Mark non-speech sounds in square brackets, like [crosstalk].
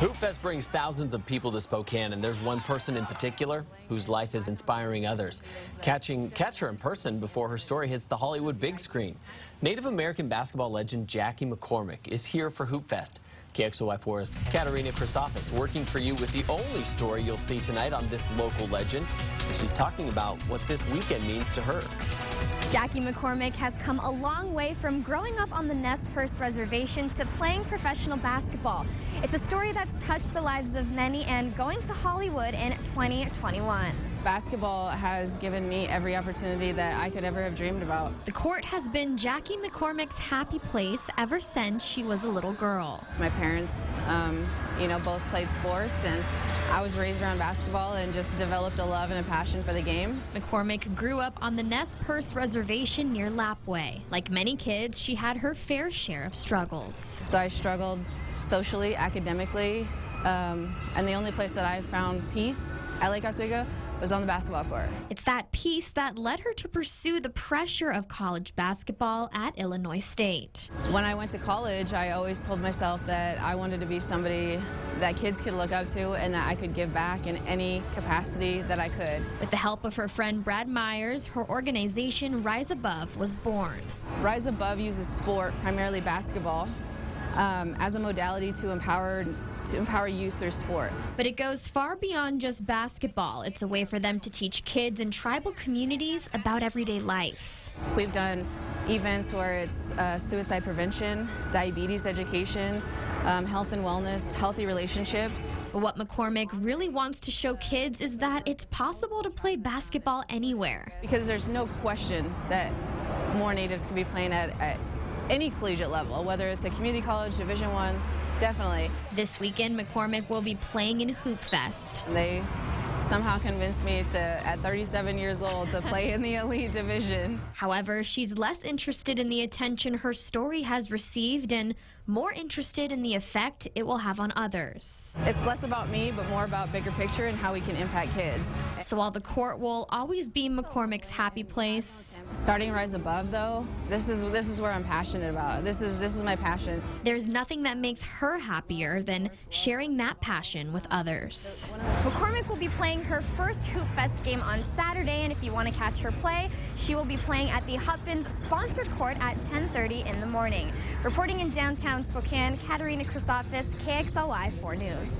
Hoopfest brings thousands of people to Spokane, and there's one person in particular whose life is inspiring others. Catching, catch her in person before her story hits the Hollywood big screen. Native American basketball legend Jackie McCormick is here for Hoopfest. KXLY4's Katerina Chrysafis working for you with the only story you'll see tonight on this local legend. And she's talking about what this weekend means to her. Jackie McCormick has come a long way from growing up on the Nez Perce Reservation to playing professional basketball. It's a story that's touched the lives of many and going to Hollywood in 2021. Basketball has given me every opportunity that I could ever have dreamed about. The court has been Jackie McCormick's happy place ever since she was a little girl. My parents, um, you know, both played sports and I was raised around basketball and just developed a love and a passion for the game. McCormick grew up on the Nez Perce Reservation near Lapwai. Like many kids, she had her fair share of struggles. So I struggled socially, academically, um, and the only place that I found peace at Lake Oswego was on the basketball court. It's that piece that led her to pursue the pressure of college basketball at Illinois State. When I went to college, I always told myself that I wanted to be somebody that kids could look up to and that I could give back in any capacity that I could. With the help of her friend Brad Myers, her organization Rise Above was born. Rise Above uses sport, primarily basketball, um, as a modality to empower to empower youth through sport. But it goes far beyond just basketball. It's a way for them to teach kids in tribal communities about everyday life. We've done events where it's uh, suicide prevention, diabetes education, um, health and wellness, healthy relationships. What McCormick really wants to show kids is that it's possible to play basketball anywhere. Because there's no question that more natives can be playing at, at any collegiate level, whether it's a community college, Division One, definitely. This weekend, McCormick will be playing in Hoop Fest. They somehow convinced me to, at 37 years old, to play in the [laughs] elite division. However, she's less interested in the attention her story has received and more interested in the effect it will have on others. It's less about me, but more about bigger picture and how we can impact kids. So while the court will always be McCormick's happy place, starting Rise Above though, this is this is where I'm passionate about. This is this is my passion. There's nothing that makes her happier than sharing that passion with others. McCormick will be playing her first Hoop Fest game on Saturday, and if you want to catch her play, she will be playing at the Hupkins sponsored court at 10:30 in the morning. Reporting in downtown Spokane, Katerina Chrysafis, KXLY 4 News.